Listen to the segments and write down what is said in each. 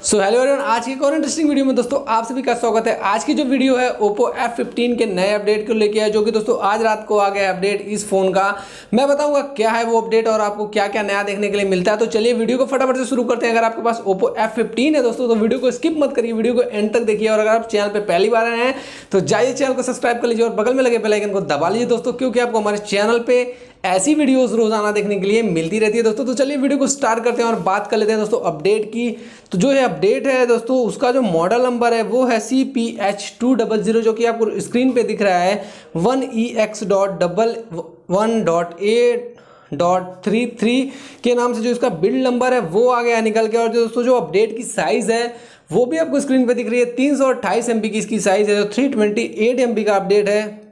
So hello everyone आज की और इंटरेस्टिंग वीडियो में दोस्तों आप सभी का स्वागत है। आज की जो वीडियो है, Oppo F15 के नए अपडेट को लेके है जो कि दोस्तों आज रात को आ गया अपडेट इस फ़ोन का। मैं बताऊँगा क्या है वो अपडेट और आपको क्या क्या नया देखने के लिए मिलता है। तो चलिए वीडियो को फटाफट से शुरू करते हैं। अगर आपके पास Oppo F15 है दोस्तों तो वीडियो को स्किप मत करिए। वीडियो को एंड तक देखिए। और अगर आप चैनल पर पहली बार आए हैं तो जाइए चैनल को सब्सक्राइब कर लीजिए और बगल में लगे बेलाइकन को दबा लीजिए दोस्तों, क्योंकि आपको हमारे चैनल पर ऐसी वीडियोस रोज़ाना देखने के लिए मिलती रहती है दोस्तों। तो चलिए वीडियो को स्टार्ट करते हैं और बात कर लेते हैं दोस्तों अपडेट की। तो जो है अपडेट है दोस्तों, उसका जो मॉडल नंबर है, वो है C P H two double zero जो कि आपको स्क्रीन पे दिख रहा है। One E X dot double one dot eight dot three three के नाम से जो इसका बिल्ड नंबर है, वो आ गया निकल के। और जो दोस्तों, जो अपडेट की साइज़ है, वो भी आपको स्क्रीन पे दिख रही है। तीन सौ अट्ठाईस एम की इसकी साइज़ है, जो थ्री ट्वेंटी एट एम का अपडेट है।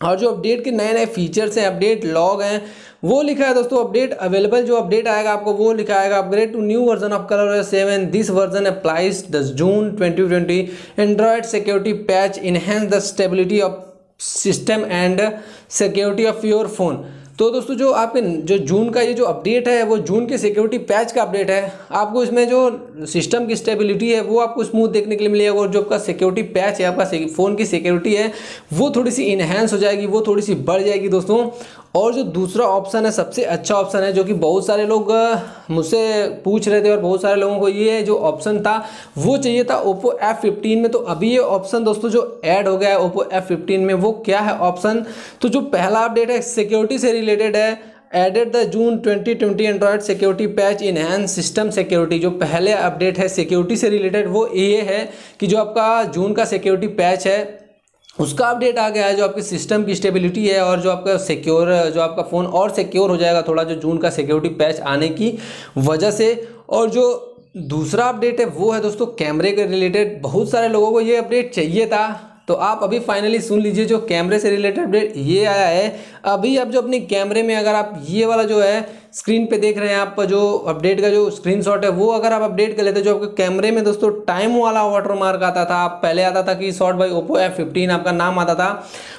और जो अपडेट के नए नए फीचर्स हैं अपडेट लॉग हैं, वो लिखा है दोस्तों अपडेट अवेलेबल जो अपडेट आएगा आपको, वो लिखा आएगा upgrade to new version of colour seven this version applies दस June twenty twenty Android security patch enhance the stability of system and security of your phone तो दोस्तों, जो आपके जो जून का ये जो अपडेट है, वो जून के सिक्योरिटी पैच का अपडेट है। आपको इसमें जो सिस्टम की स्टेबिलिटी है, वो आपको स्मूथ देखने के लिए मिलेगा और जो आपका सिक्योरिटी पैच है, आपका फ़ोन की सिक्योरिटी है, वो थोड़ी सी इन्हेंस हो जाएगी, वो थोड़ी सी बढ़ जाएगी दोस्तों। और जो दूसरा ऑप्शन है, सबसे अच्छा ऑप्शन है, जो कि बहुत सारे लोग मुझसे पूछ रहे थे और बहुत सारे लोगों को ये जो ऑप्शन था, वो चाहिए था ओप्पो F15 में। तो अभी ये ऑप्शन दोस्तों, जो ऐड हो गया है ओप्पो F15 में, वो क्या है ऑप्शन तो जो पहला अपडेट है सिक्योरिटी से रिलेटेड है added the June 2020 Android security patch enhance system security जो पहले अपडेट है सिक्योरिटी से रिलेटेड वो ये है कि जो आपका जून का सिक्योरिटी पैच है, उसका अपडेट आ गया है, जो आपके सिस्टम की स्टेबिलिटी है और जो आपका सिक्योर जो आपका फ़ोन और सिक्योर हो जाएगा थोड़ा जो जून का सिक्योरिटी पैच आने की वजह से। और जो दूसरा अपडेट है, वो है दोस्तों कैमरे के रिलेटेड बहुत सारे लोगों को ये अपडेट चाहिए था। तो आप अभी फाइनली सुन लीजिए जो कैमरे से रिलेटेड अपडेट ये आया है। अभी आप जो अपनी कैमरे में अगर आप ये वाला जो है स्क्रीन पे देख रहे हैं, आप जो अपडेट का जो स्क्रीनशॉट है, वो अगर आप अपडेट कर लेते, जो आपके कैमरे में दोस्तों टाइम वाला वाटर मार्क आता था, आप पहले आता था कि shot by Oppo F fifteen आपका नाम आता था।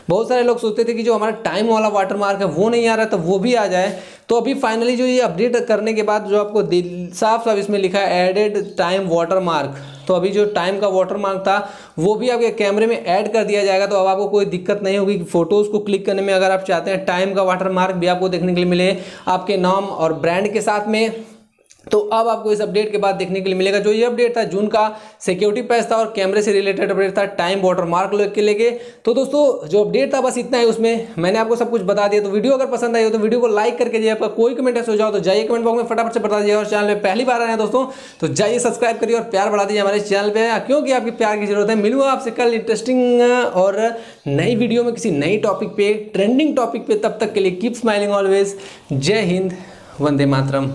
बहुत सारे लोग सोचते थे कि जो हमारा टाइम वाला वाटर मार्क है, वो नहीं आ रहा तो वो भी आ जाए। तो अभी फाइनली जो ये अपडेट करने के बाद जो आपको साफ़ साफ़ इसमें लिखा है एडेड टाइम वाटर मार्क तो अभी जो टाइम का वाटर मार्क था, वो भी आपके कैमरे में ऐड कर दिया जाएगा तो अब आपको कोई दिक्कत नहीं होगी। फ़ोटोज़ को क्लिक करने में अगर आप चाहते हैं टाइम का वाटर मार्क भी आपको देखने के लिए मिले। आपके नाम और ब्रांड के साथ में तो अब आपको इस अपडेट के बाद देखने के लिए मिलेगा। जो ये अपडेट था, जून का सिक्योरिटी पैच था और कैमरे से रिलेटेड अपडेट था टाइम वाटर मार्क के लेके। तो दोस्तों, जो अपडेट था, बस इतना है उसमें। मैंने आपको सब कुछ बता दिया। तो वीडियो अगर पसंद आई हो तो वीडियो को लाइक करके जाइए आपका कोई कमेंट ऐसे हो जाओ तो जाइए कमेंट बॉक्स में फटाफट से बता दीजिए। और चैनल में पहली बार आए हैं दोस्तों तो जाइए सब्सक्राइब करिए और प्यार बढ़ा दीजिए हमारे चैनल पर क्योंकि आपकी प्यार की ज़रूरत है। मिलूँगा आपसे कल इंटरेस्टिंग और नई वीडियो में किसी नई टॉपिक पे ट्रेंडिंग टॉपिक पे। तब तक के लिए कीप स्माइलिंग ऑलवेज जय हिंद, वंदे मातरम।